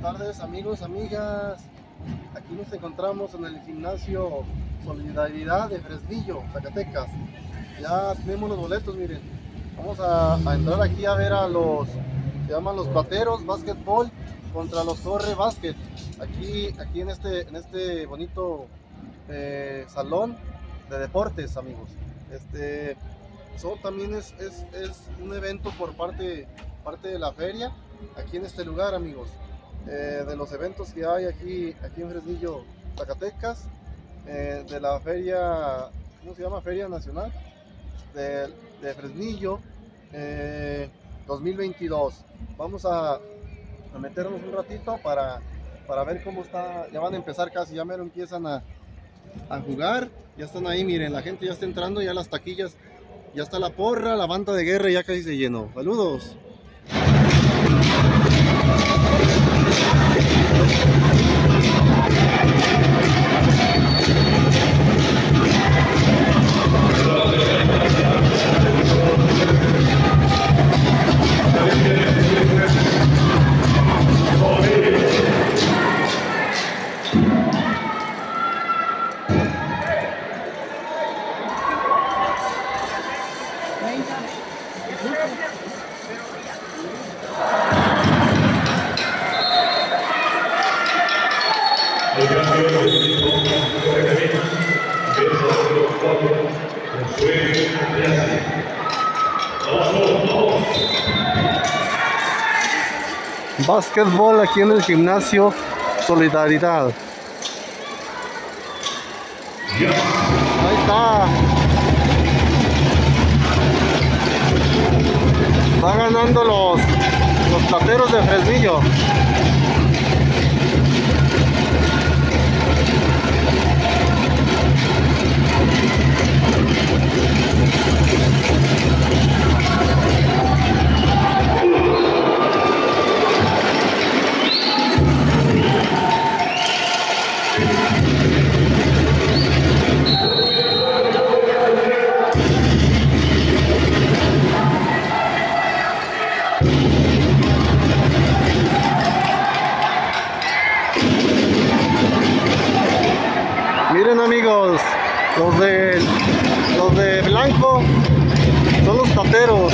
tardes amigos, amigas. Aquí nos encontramos en el gimnasio Solidaridad de Fresnillo, Zacatecas. Ya tenemos los boletos, miren. Vamos a, a entrar aquí a ver a los, se llaman los plateros, básquetbol contra los torre básquet. Aquí, aquí en este, en este bonito eh, salón de deportes, amigos. Este, son, también es, es, es un evento por parte, parte de la feria, aquí en este lugar, amigos. Eh, de los eventos que hay aquí, aquí en Fresnillo, Zacatecas, eh, de la feria, ¿cómo se llama? Feria Nacional de, de Fresnillo eh, 2022. Vamos a, a meternos un ratito para, para ver cómo está, ya van a empezar casi, ya mero empiezan a, a jugar, ya están ahí, miren, la gente ya está entrando, ya las taquillas, ya está la porra, la banda de guerra ya casi se llenó. Saludos. Básquetbol aquí en el gimnasio Solidaridad. Ahí está. Va ganando los, los plateros de Fresnillo. Miren amigos, los de los de blanco son los plateros.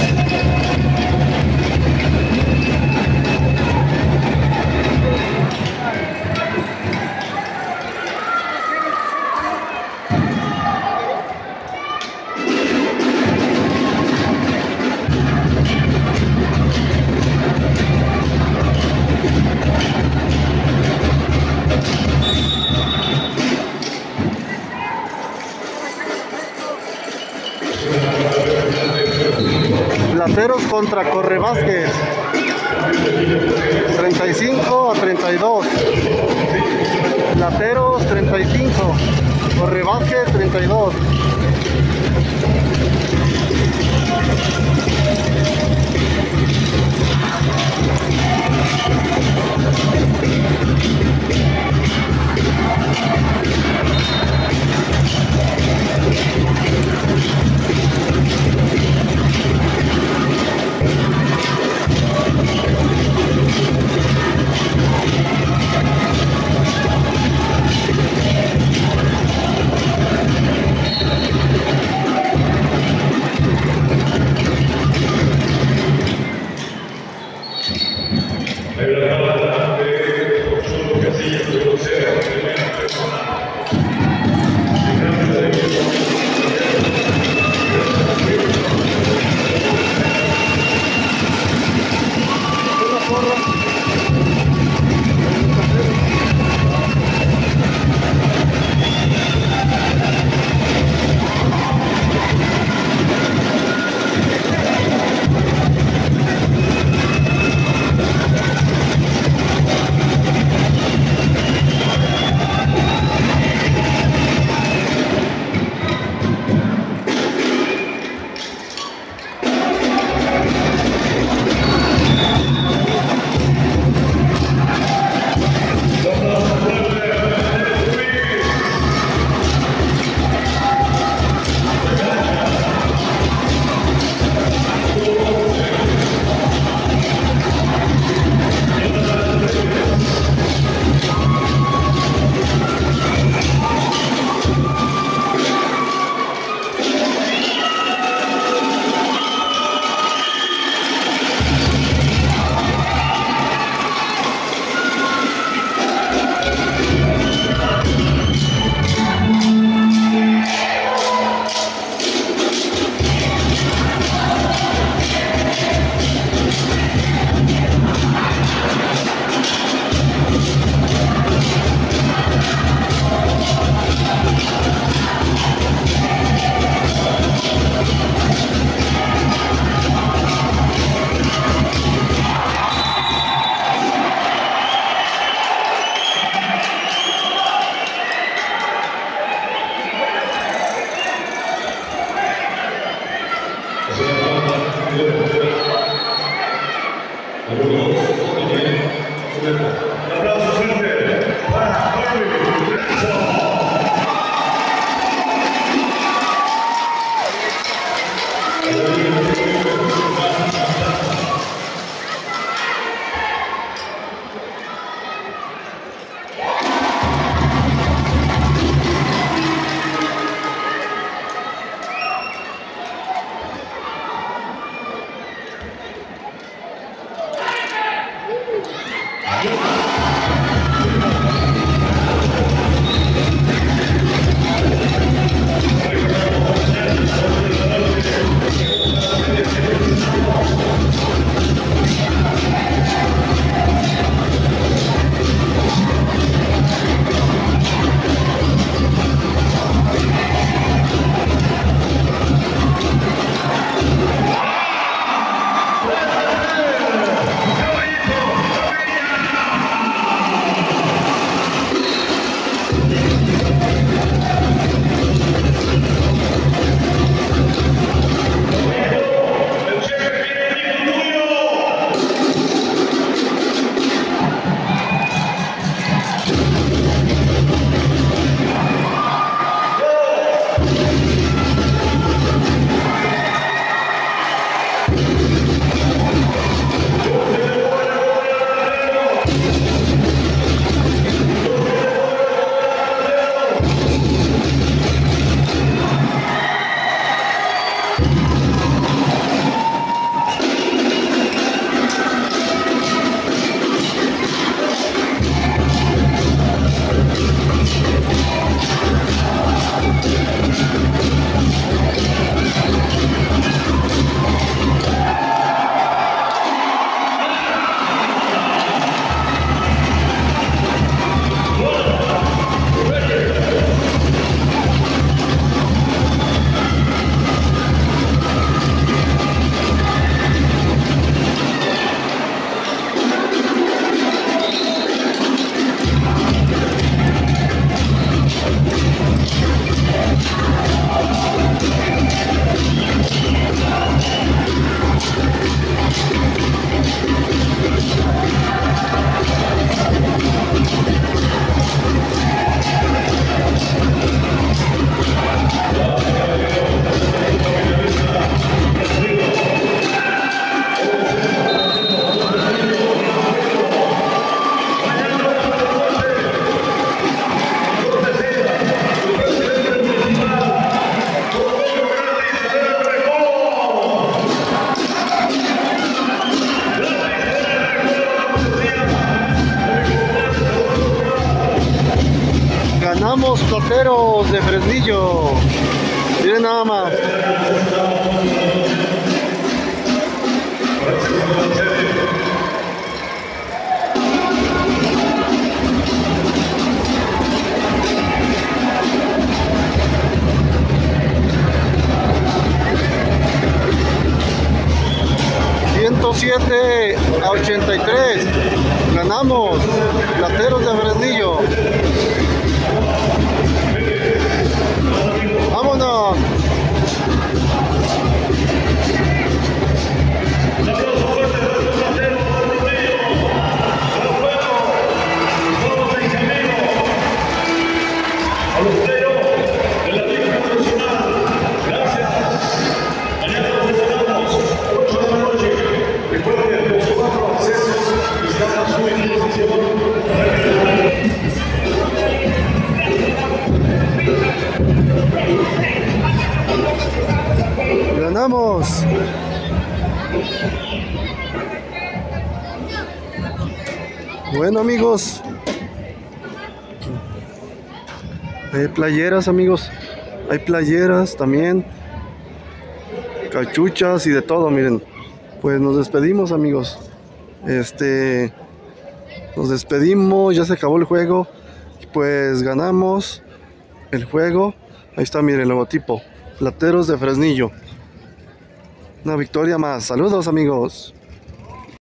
contra Corre Vázquez. 35 a 32. Lateros 35. Corre Vázquez 32. Un Ganamos plateros de Fresnillo. Miren nada más. ...107 a 83... ...ganamos... ...plateros de Fresnillo... Long. Bueno amigos, hay playeras amigos, hay playeras también, cachuchas y de todo, miren. Pues nos despedimos amigos, este, nos despedimos, ya se acabó el juego, pues ganamos el juego. Ahí está, miren el logotipo, Plateros de Fresnillo. Una victoria más. Saludos amigos.